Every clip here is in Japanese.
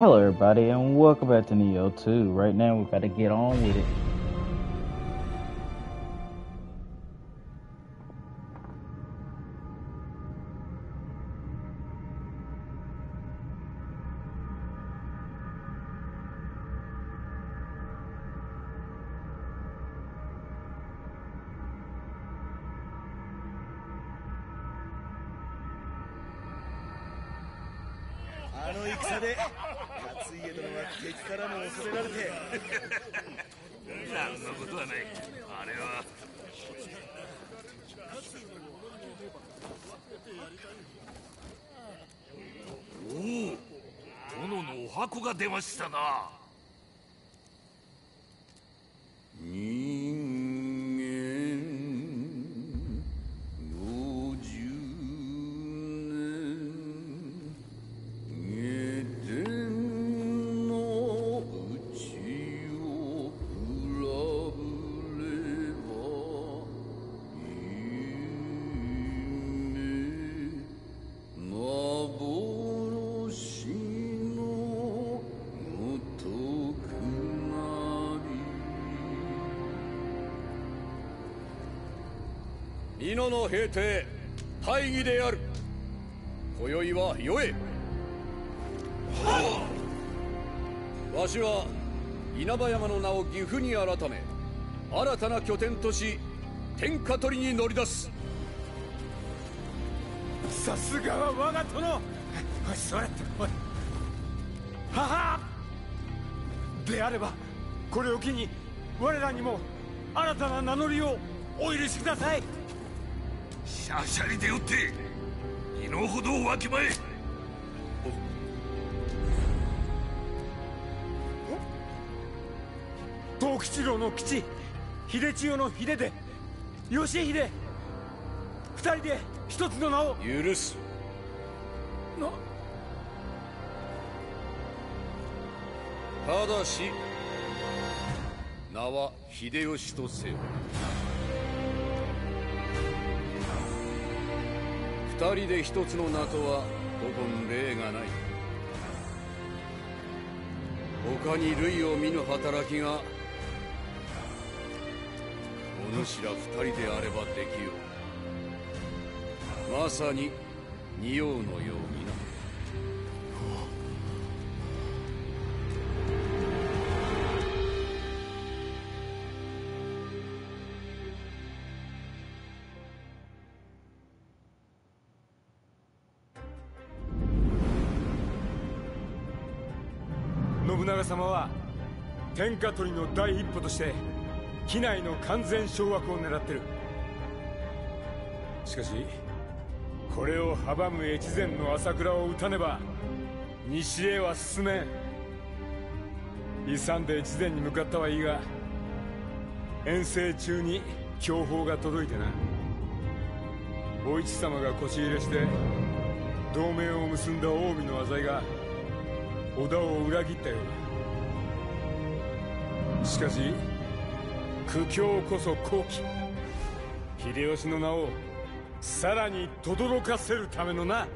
Hello, everybody, and welcome back to Neo 2. Right now, we've got to get on with it. したな。の平定大義である。今宵はよえわしは稲葉山の名を岐阜に改め新たな拠点とし天下取りに乗り出す。さすがは我が殿。おい座れっておい。ははであればこれを機に我らにも新たな名乗りをお許しください。シャシャリでよって身の程をわきまえ。藤吉郎の吉秀千代の秀で義秀。二人で一つの名を。許す。な。ただし名は秀吉とせよ二人で一つの名とは古今例がない。他に類を見ぬ働きがお主ら二人であればできよう。まさに仁王のよう。天下取りの第一歩として機内の完全掌握を狙ってる。しかしこれを阻む越前の朝倉を討たねば西へは進めん。勇んで越前に向かったはいいが遠征中に強報が届いてな。お市様が腰入れして同盟を結んだ近江の浅井が織田を裏切ったようだ。しかし苦境こそ好機秀吉の名をさらに轟かせるためのな。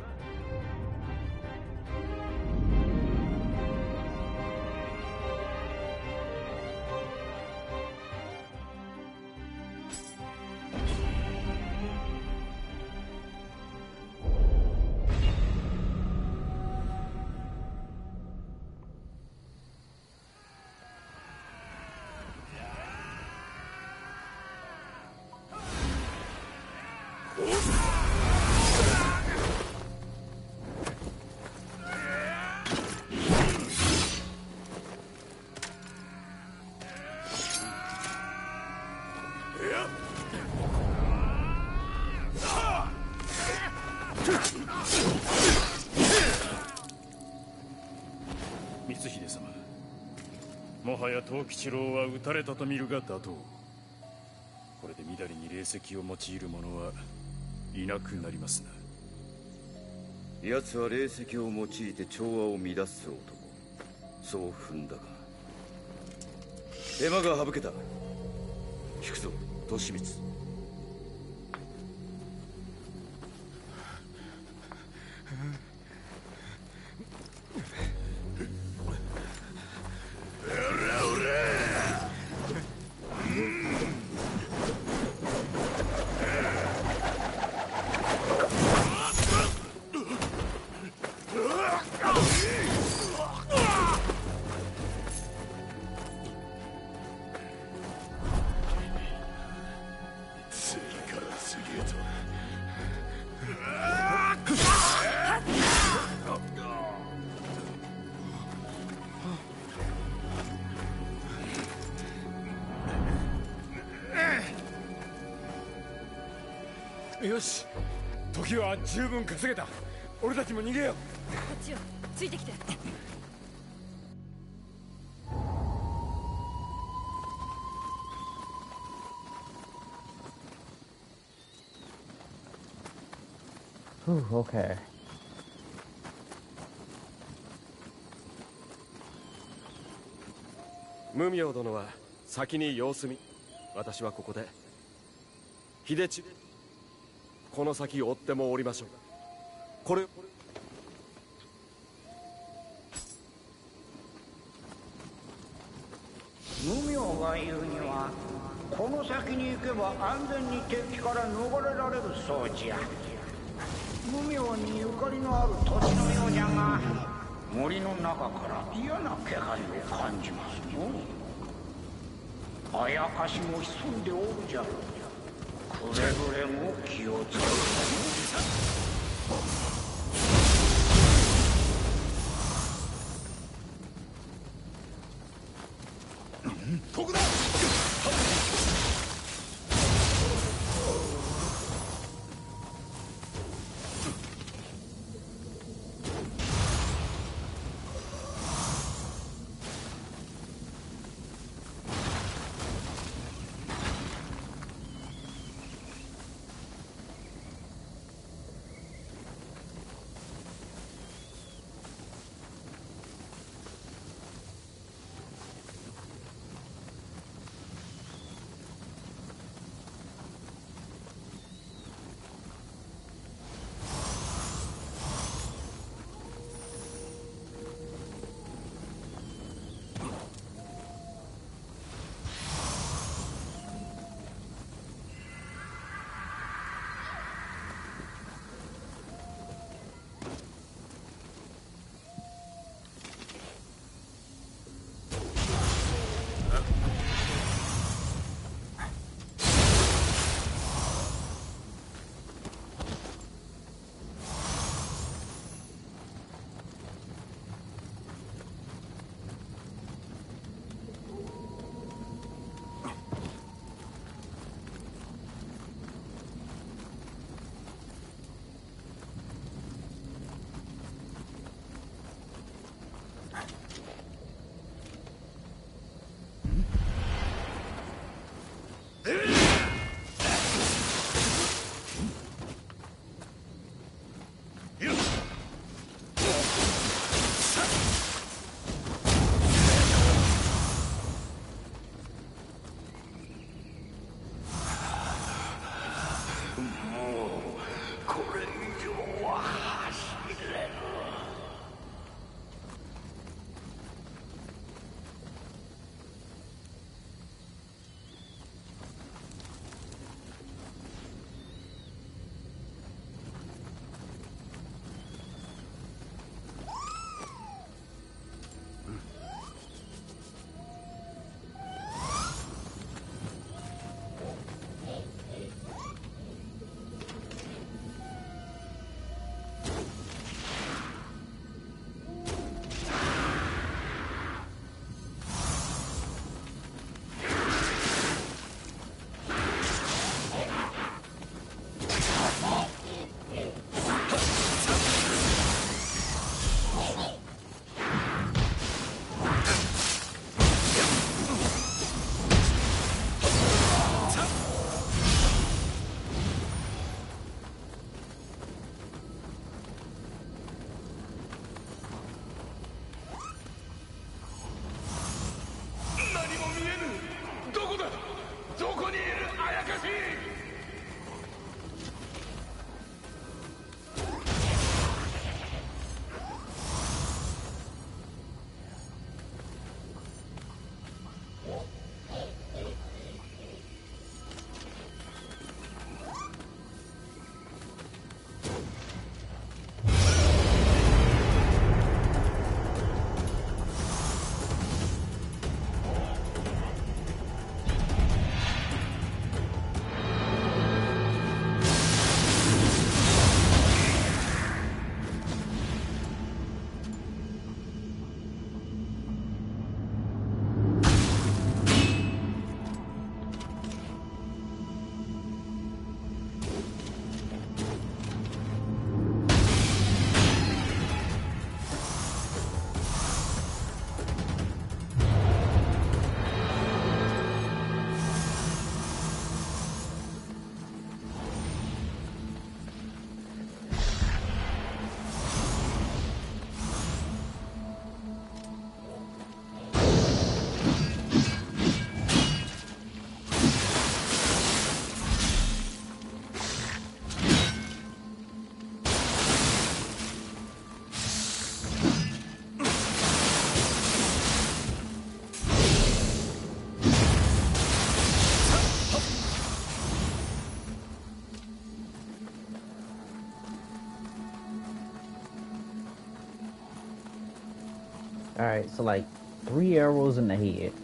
藤吉郎は撃たれたと見るが妥当。これでみだりに霊石を用いる者はいなくなりますな。奴は霊石を用いて調和を乱す男。そう踏んだか。手間が省けた。聞くぞ利光。十分稼げた。俺たちも逃げよう。こっちよついてきて。ふう OK 無名殿は先に様子見私はここで秀地この先追ってもおりましょう。これ無名が言うにはこの先に行けば安全に敵から逃れられるそうじゃ無名にゆかりのある土地のようじゃが森の中から嫌な気配を感じますのあやかしも潜んでおるじゃろう。れぐれも気をつけて。ここだ。Alright, so like three arrows in the head.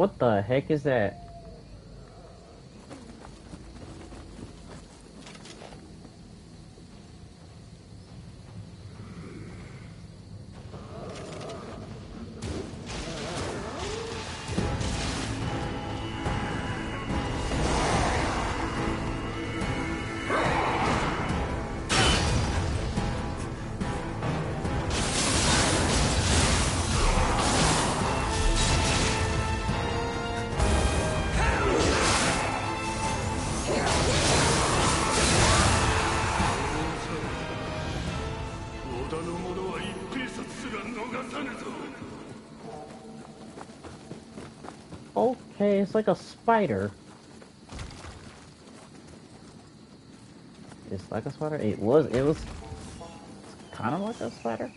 What the heck is that? It's like a spider. It's like a spider. It was. It was kind of like a spider.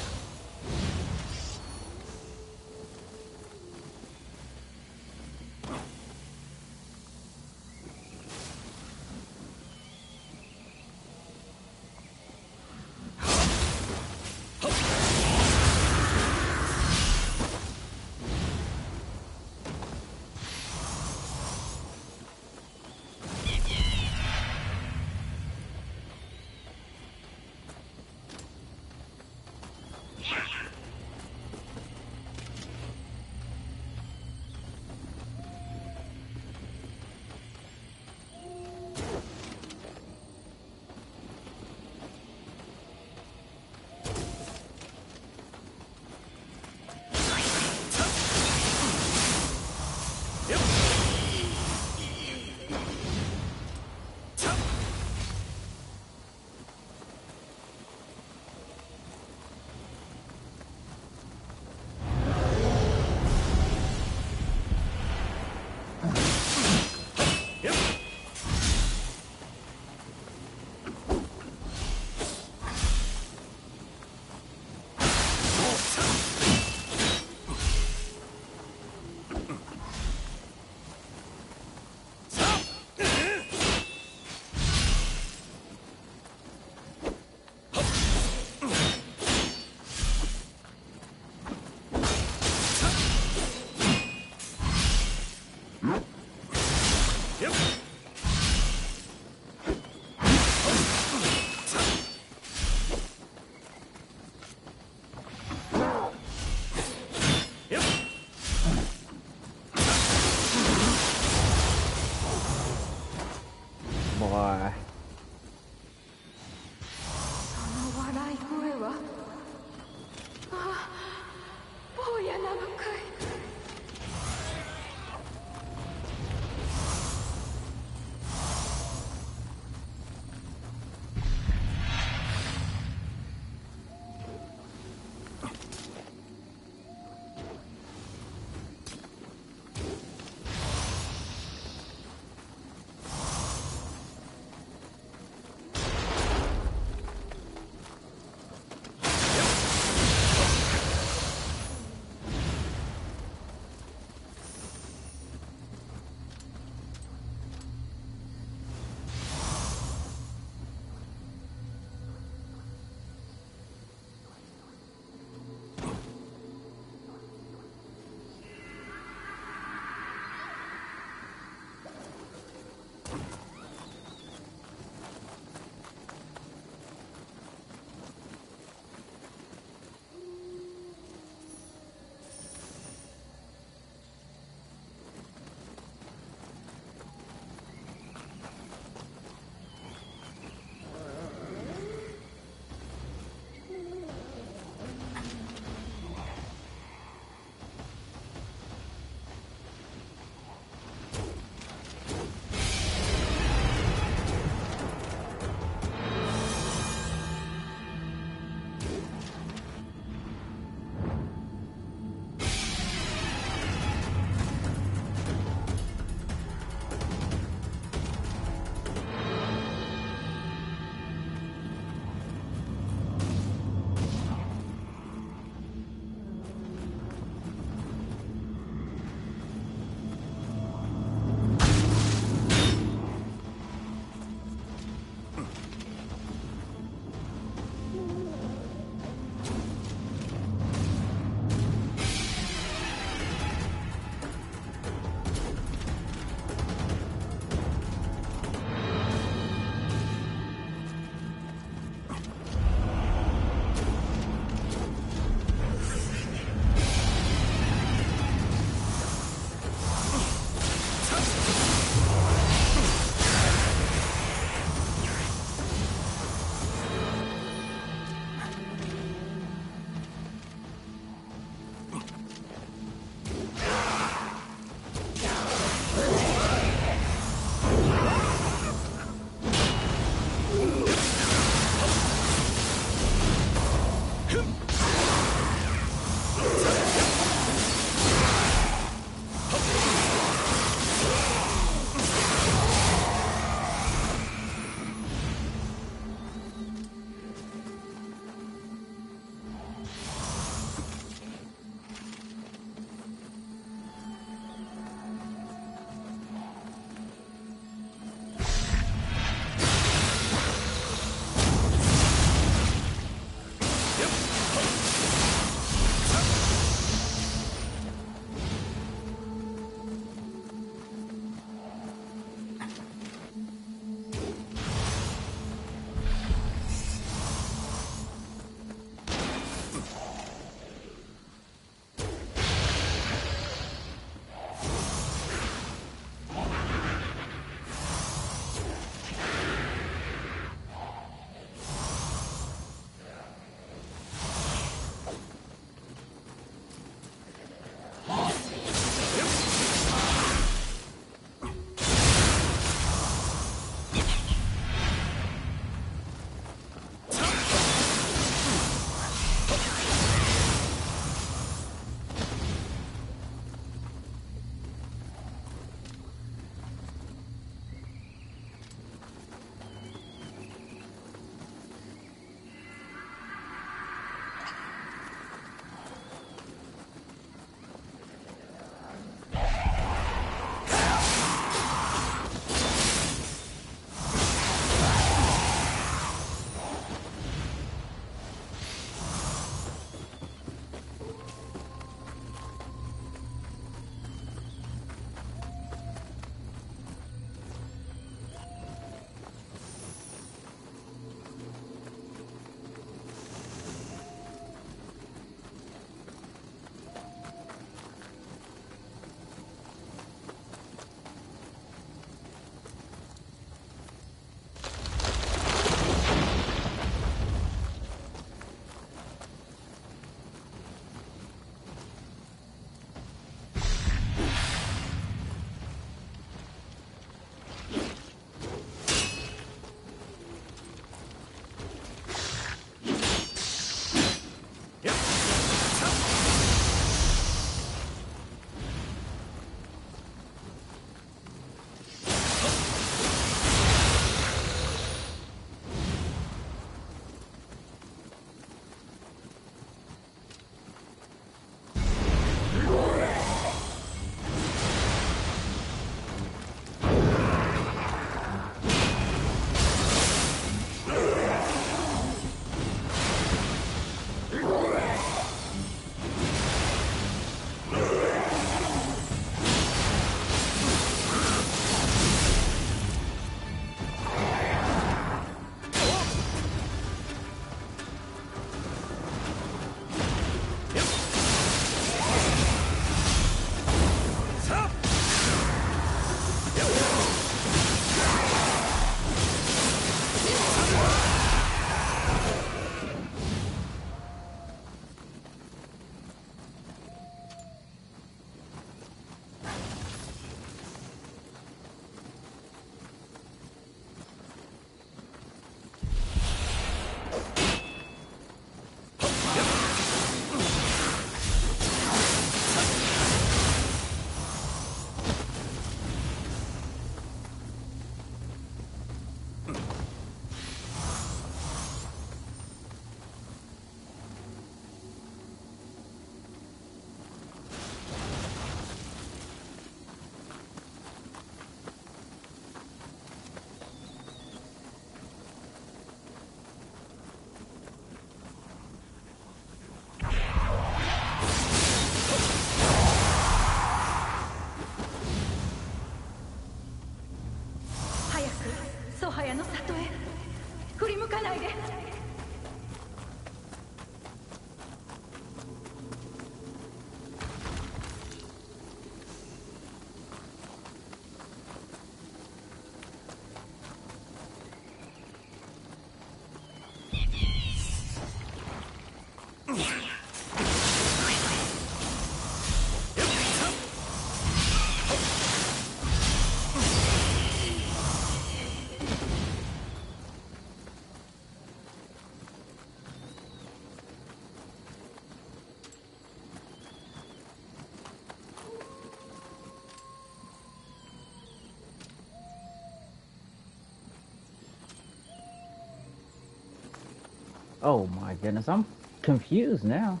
Oh my goodness, I'm confused now.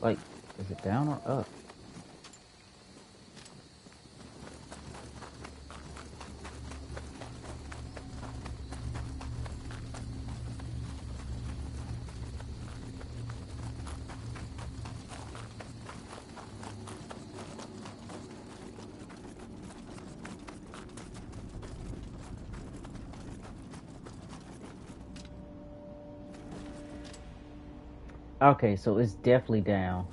Like, is it down or up? Okay, so it's definitely down.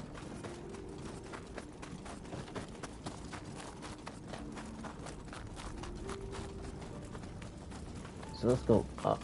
So let's go up.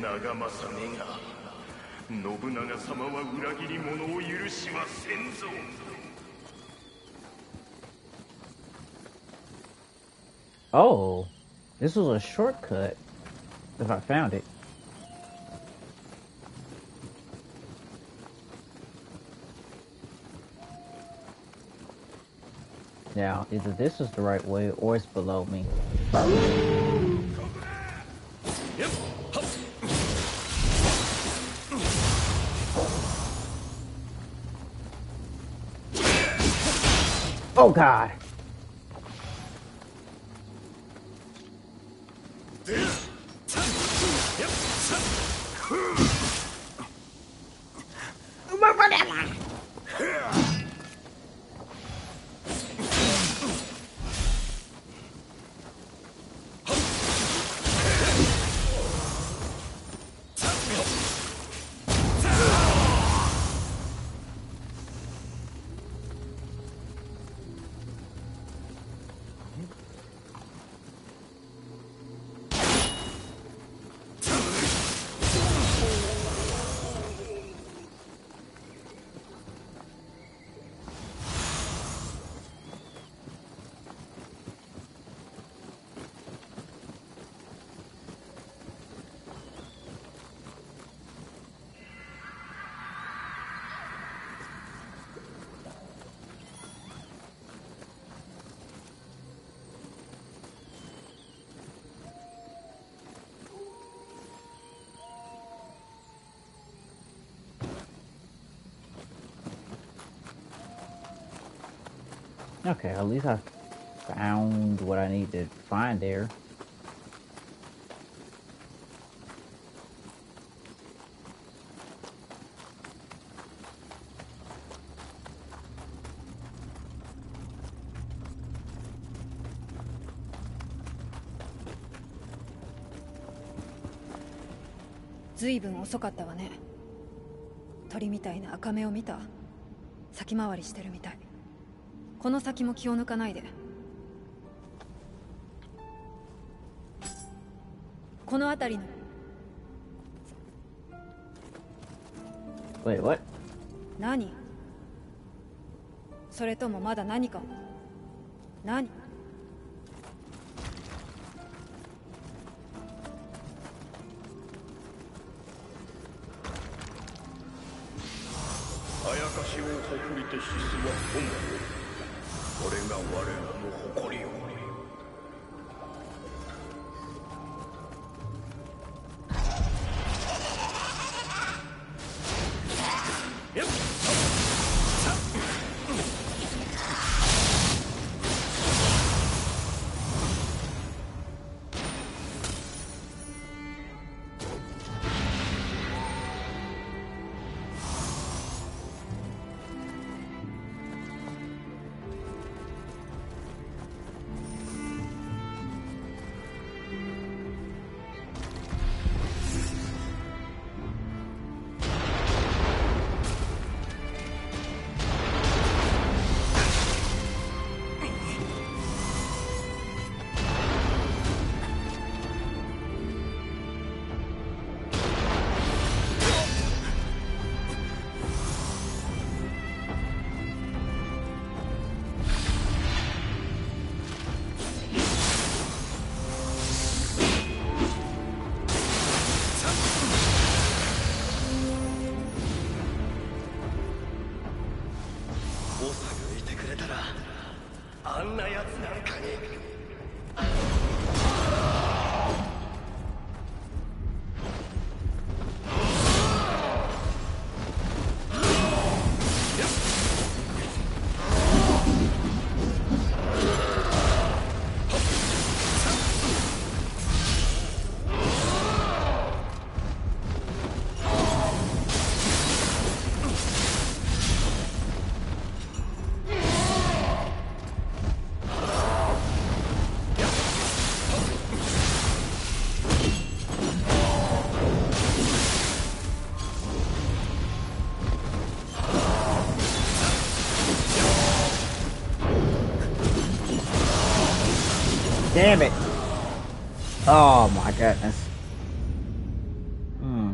長政めが信長様は裏切り者を許しはせんぞ Oh, this was a shortcut if I found it. Now, either this is the right way or it's below me. Oh god! Okay, at least I found what I need to find there. Zui ずいぶん遅かったわね鳥みたいな赤目を見た先回りしてるみたいこの先も気を抜かないで。この辺りの。Wait, what? 何？それともまだ何か？何？あやかしを誇りて死すは本望 Oh my goodness. Hmm.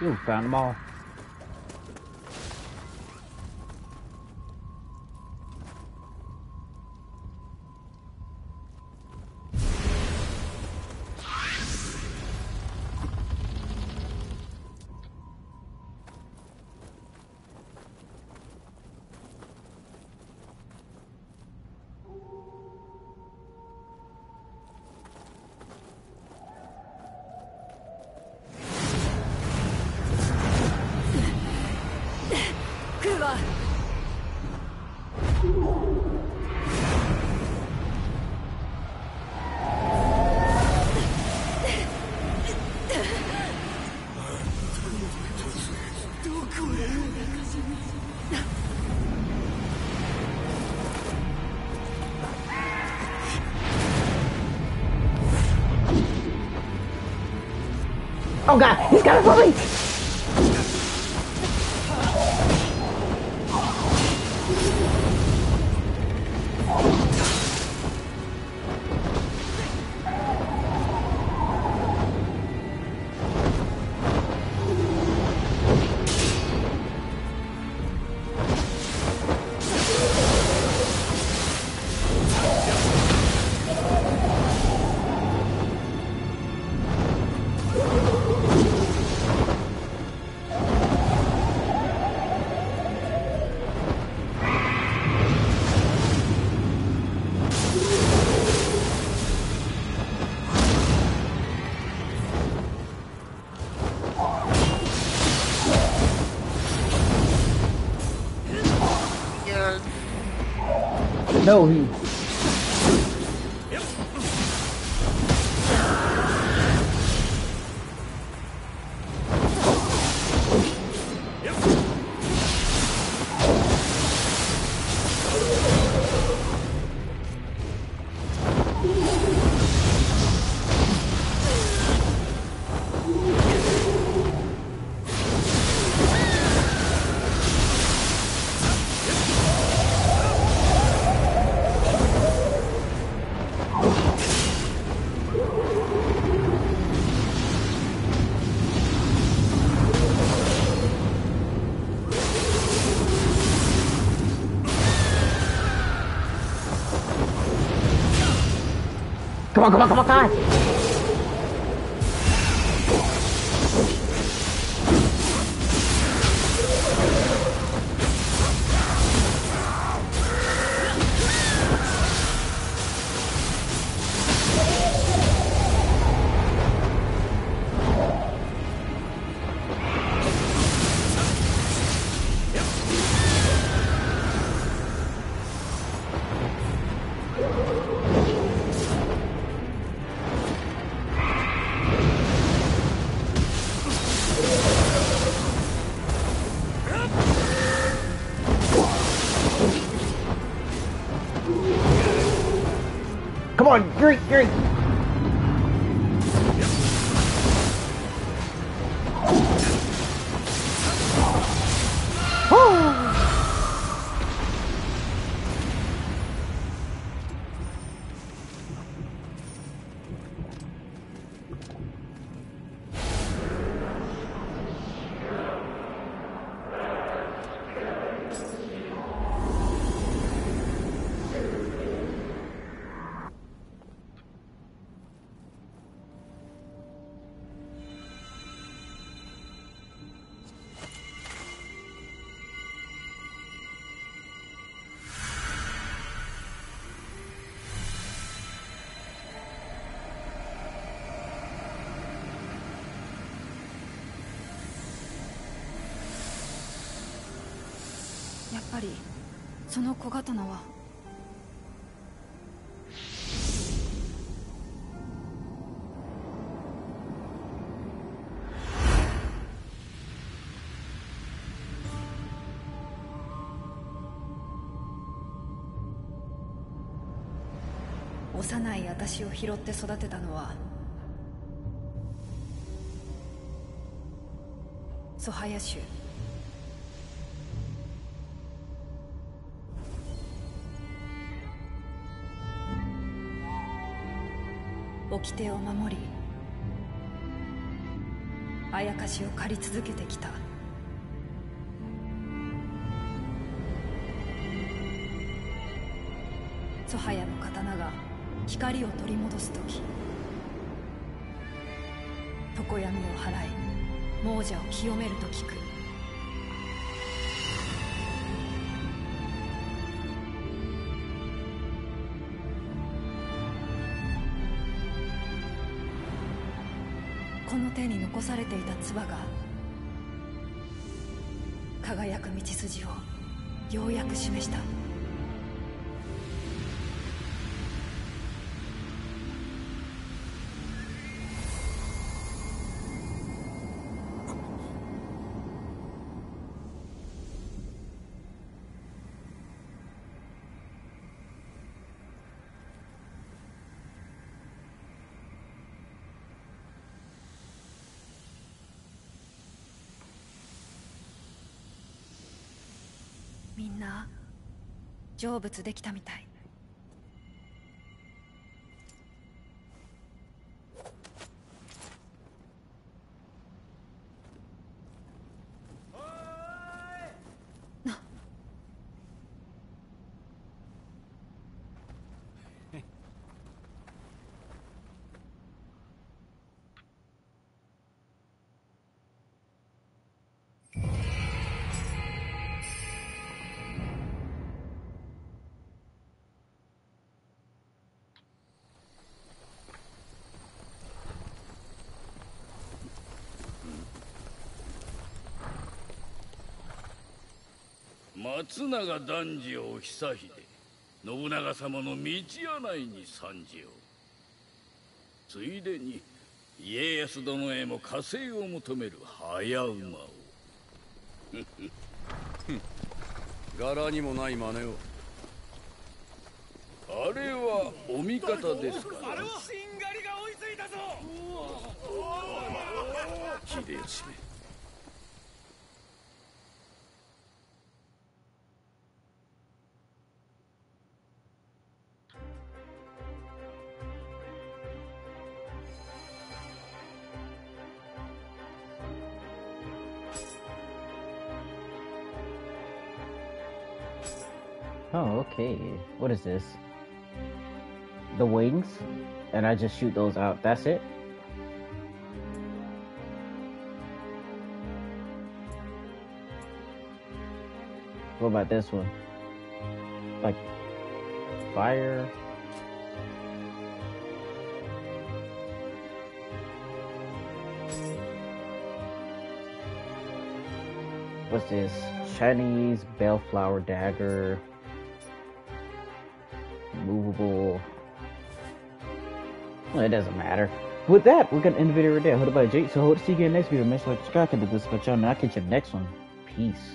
Ủng. He's got a problem. No, he. 干嘛干嘛干嘛！Great, great. その小刀は？幼い私を拾って育てたのはソハヤ州。掟を守りあやかしを借り続けてきた。ソハヤの刀が光を取り戻す時常闇を払い亡者を清めると聞く。残されていた唾が輝く道筋をようやく示した。成仏できたみたい。松永男児を久秀信長様の道柳に参じようついでに家康殿へも加勢を求める早馬を。柄にもない真似を。あれはお味方ですか？あれは。しんがりが追いついたぞ秀吉め What is this? The wings? And I just shoot those out. That's it? What about this one? Like fire? What's this? Chinese bellflower dagger. It doesn't matter. With that, we're gonna end the video right there. Hope about Jake. So hope to see you again next video. Make sure to subscribe, hit the subscribe channel, and I'll catch you next one. Peace.